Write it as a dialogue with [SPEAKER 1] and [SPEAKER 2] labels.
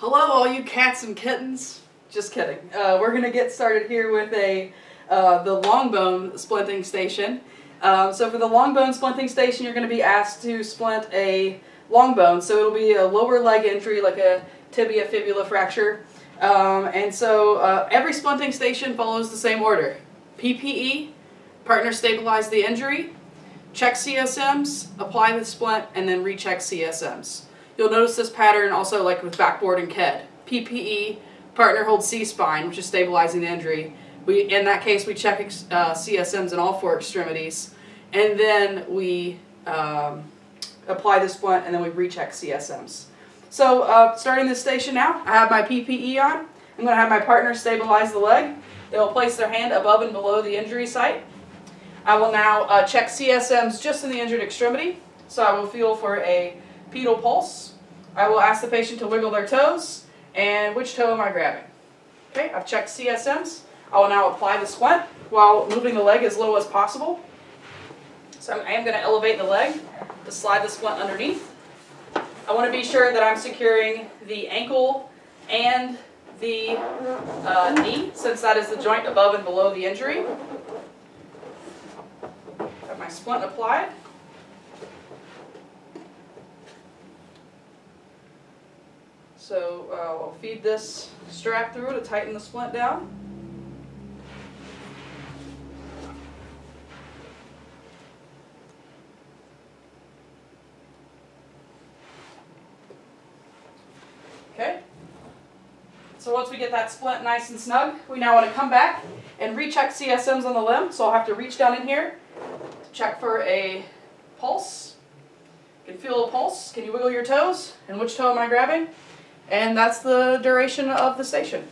[SPEAKER 1] Hello, all you cats and kittens. Just kidding. Uh, we're gonna get started here with a uh, the long bone splinting station. Um, so for the long bone splinting station, you're gonna be asked to splint a long bone. So it'll be a lower leg injury, like a tibia fibula fracture. Um, and so uh, every splinting station follows the same order. PPE, partner stabilize the injury, check CSMs, apply the splint, and then recheck CSMs. You'll notice this pattern also like with backboard and KED. PPE, partner holds C-spine, which is stabilizing the injury. We, in that case, we check uh, CSMs in all four extremities, and then we um, apply the splint, and then we recheck CSMs. So uh, starting this station now, I have my PPE on. I'm going to have my partner stabilize the leg. They will place their hand above and below the injury site. I will now uh, check CSMs just in the injured extremity. So I will feel for a pedal pulse. I will ask the patient to wiggle their toes. And which toe am I grabbing? Okay, I've checked CSMs. I will now apply the splint while moving the leg as low as possible. So I am going to elevate the leg to slide the splint underneath. I want to be sure that I'm securing the ankle and the uh, knee, since that is the joint above and below the injury. Have my splint applied. So uh, I'll feed this strap through to tighten the splint down. Okay. So once we get that splint nice and snug, we now want to come back and recheck CSMs on the limb. So I'll have to reach down in here to check for a pulse. Can feel a pulse. Can you wiggle your toes? And which toe am I grabbing? And that's the duration of the station.